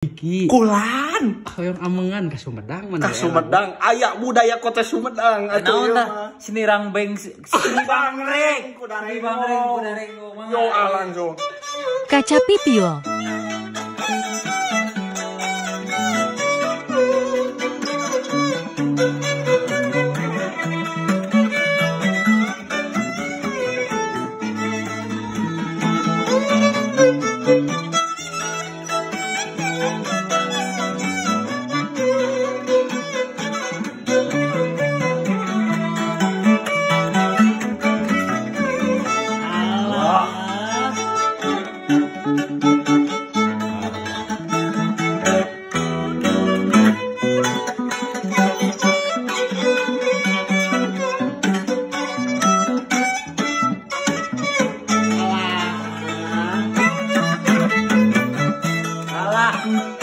Iki. Kulan. Hoyong Amengan ke Sumedang mana? Ke ya? Sumedang. Ayak budaya kota Sumedang. Atuh ya, beng sinirang ah, Yo alang. Kaca pipio. thank you